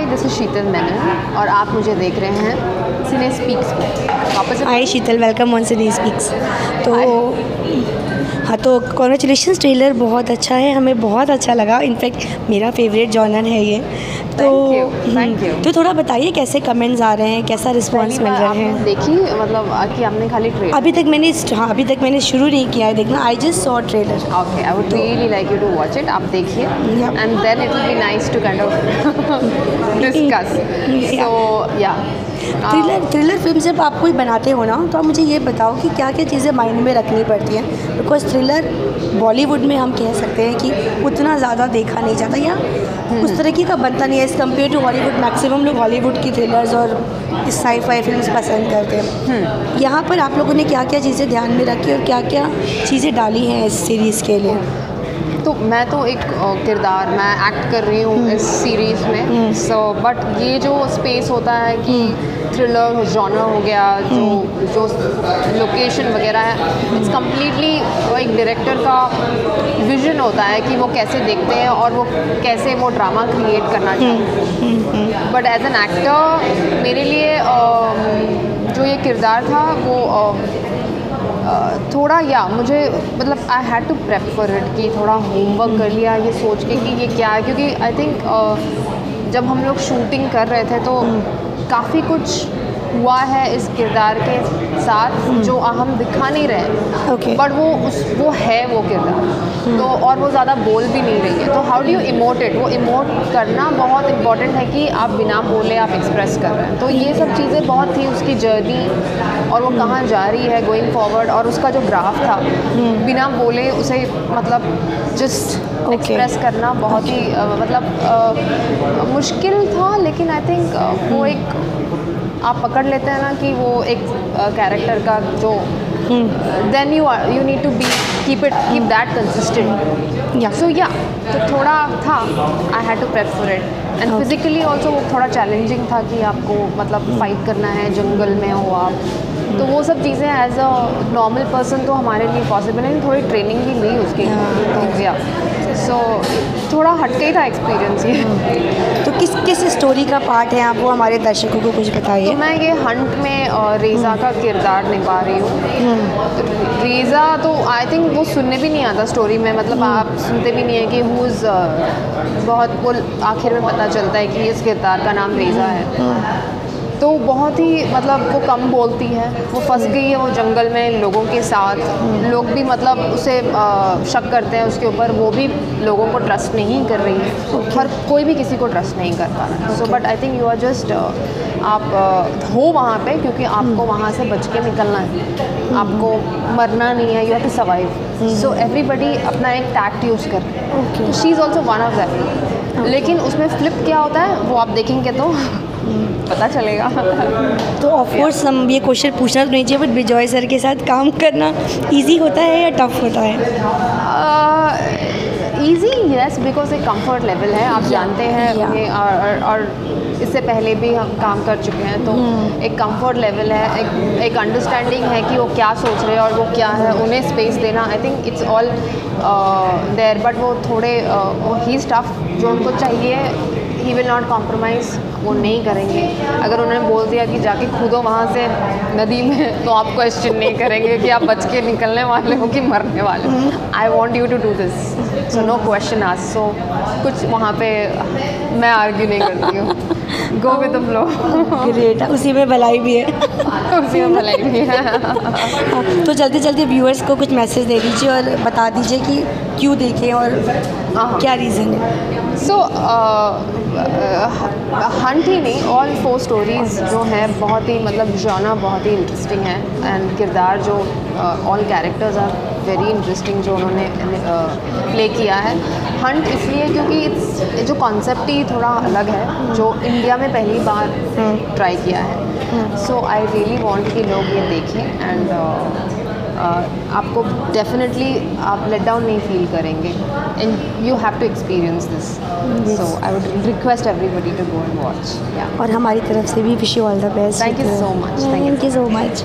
Hi this is Sheetal Menon और आप मुझे देख रहे हैं। सिने स्पीक्स वापस hi Sheetal welcome on City Speaks तो हाँ तो कॉन्ग्रेचुलेशन ट्रेलर बहुत अच्छा है हमें बहुत अच्छा लगा। इनफैक्ट मेरा फेवरेट जॉनर है ये। तो Thank you, thank you. तो थोड़ा बताइए कैसे कमेंट्स आ रहे हैं कैसा रिस्पांस मिल रहा है हैं? देखी मतलब कि आपने खाली ट्रेलर अभी तक मैंने हाँ अभी तक मैंने शुरू नहीं किया है देखना। I just saw trailer okay I would really like you to watch it आप देखिए। And then it will be nice to kind of discuss so या थ्रिलर थ्रिलर फ़िल्म जब आप कोई बनाते हो ना तो आप मुझे ये बताओ कि क्या क्या चीज़ें माइंड में रखनी पड़ती हैं? बिकॉज़ थ्रिलर बॉलीवुड में हम कह सकते हैं कि उतना ज़्यादा देखा नहीं जाता या उस तरीके का बनता नहीं है as compare to Hollywood maximum लोग हॉलीवुड की थ्रिलर्स और साई फाई फ़िल्म पसंद करते हैं। यहाँ पर आप लोगों ने क्या क्या चीज़ें ध्यान में रखी और क्या क्या चीज़ें डाली हैं इस सीरीज़ के लिए? तो मैं तो एक किरदार मैं एक्ट कर रही हूँ इस सीरीज़ में। सो बट ये जो स्पेस होता है कि थ्रिलर जॉनर हो गया जो जो लोकेशन वगैरह है इट्स कम्प्लीटली एक डायरेक्टर का विजन होता है कि वो कैसे देखते हैं और वो कैसे वो ड्रामा क्रिएट करना चाहते बट एज एन एक्टर मेरे लिए जो ये किरदार था वो थोड़ा या मुझे मतलब I had to prep for it कि थोड़ा होमवर्क कर लिया ये सोच के कि ये क्या है? क्योंकि आई थिंक जब हम लोग शूटिंग कर रहे थे तो काफ़ी कुछ हुआ है इस किरदार के साथ जो हम दिखा नहीं रहे। Okay. बट वो उस वो है वो किरदार। तो और वो ज़्यादा बोल भी नहीं रही है। तो how do you emote it वो इमोट करना बहुत इंपॉर्टेंट है कि आप बिना बोले आप एक्सप्रेस कर रहे हैं। तो ये सब चीज़ें बहुत थी उसकी जर्नी और वो कहाँ जा रही है गोइंग फॉरवर्ड और उसका जो ग्राफ था बिना बोले उसे मतलब जस्ट Okay. एक्सप्रेस करना बहुत ही अ, मतलब अ, मुश्किल था लेकिन आई थिंक uh, वो एक आप पकड़ लेते हैं ना कि वो एक कैरेक्टर का जो then you you need to be keep it keep that consistent या सो या तो थोड़ा था I had to prep for it and physically also वो थोड़ा चैलेंजिंग था कि आपको मतलब फाइट करना है जंगल में हो आप। तो वो सब चीज़ें एज अ नॉर्मल पर्सन तो हमारे लिए पॉसिबल है थोड़ी ट्रेनिंग भी ली उसकी। तो या सो थोड़ा हटके ही था एक्सपीरियंस ये। तो किस किस स्टोरी का पार्ट है आप? वो हमारे दर्शकों को कुछ तो बताइए मैं ये हंट में रेज़ा का किरदार निभा रही हूँ। तो रेज़ा तो आई थिंक वो सुनने भी नहीं आता स्टोरी में। मतलब आप सुनते भी नहीं है कि हुज़ बहुत वो आखिर में पता चलता है कि इस किरदार का नाम रेज़ा है। तो बहुत ही मतलब वो कम बोलती है। वो फंस गई है वो जंगल में लोगों के साथ। लोग भी मतलब उसे शक करते हैं उसके ऊपर। वो भी लोगों को ट्रस्ट नहीं कर रही है। हर कोई भी किसी को ट्रस्ट नहीं कर पा रहा है। So but I think you are just आप हो वहाँ पे क्योंकि आपको वहाँ से बच के निकलना है। आपको मरना नहीं है। You have to survive so everybody अपना एक टैक्ट यूज़ कर she is also one of that लेकिन उसमें फ्लिप क्या होता है? वो आप देखेंगे तो पता चलेगा। तो ऑफकोर्स हम ये क्वेश्चन पूछना तो नहीं चाहिए बट बिजॉय सर के साथ काम करना ईजी होता है या टफ होता है? ईजी यस बिकॉज़ एक कंफर्ट लेवल है आप जानते हैं yeah. और, और, और इससे पहले भी हम काम कर चुके हैं तो एक कंफर्ट लेवल है एक एक अंडरस्टैंडिंग है कि वो क्या सोच रहे हैं और वो क्या है उन्हें स्पेस देना I think it's all there but वो थोड़े uh, ही स्टफ़ जो उनको चाहिए ही विल नॉट कॉम्प्रोमाइज़ वो नहीं करेंगे। अगर उन्होंने बोल दिया कि जाके कूदो वहाँ से नदी में तो आप क्वेश्चन नहीं करेंगे कि आप बच के निकलने वाले हो कि मरने वाले हो। I want you to do this so no question आज सो कुछ वहाँ पे मैं आर्ग्यू नहीं करती हूँ। Go with the flow great उसी में भलाई भी है। उसी में भलाई भी है। हाँ, तो जल्दी जल्दी व्यूअर्स को कुछ मैसेज दे दीजिए और बता दीजिए कि क्यों देखें और हाँ। क्या रीज़न है। सो हंट ही नहीं ऑल फोर स्टोरीज जो हैं बहुत ही मतलब जाना बहुत ही इंटरेस्टिंग है एंड किरदार जो all characters are very interesting जो उन्होंने प्ले uh, किया है। हंट इसलिए क्योंकि इट्स जो कॉन्सेप्ट ही थोड़ा अलग है जो इंडिया में पहली बार ट्राई किया है। सो आई रियली वांट कि लोग ये देखें एंड आपको डेफिनेटली आप लेट डाउन नहीं फील करेंगे. And you have to experience this so I would request everybody to go and watch और हमारी तरफ़ से भी wish you all the best thank you so much thank you so much